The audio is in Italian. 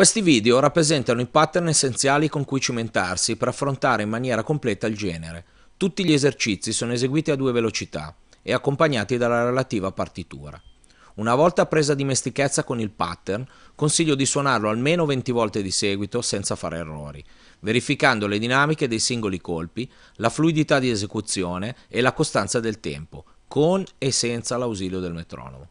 Questi video rappresentano i pattern essenziali con cui cimentarsi per affrontare in maniera completa il genere. Tutti gli esercizi sono eseguiti a due velocità e accompagnati dalla relativa partitura. Una volta presa dimestichezza con il pattern, consiglio di suonarlo almeno 20 volte di seguito senza fare errori, verificando le dinamiche dei singoli colpi, la fluidità di esecuzione e la costanza del tempo, con e senza l'ausilio del metronomo.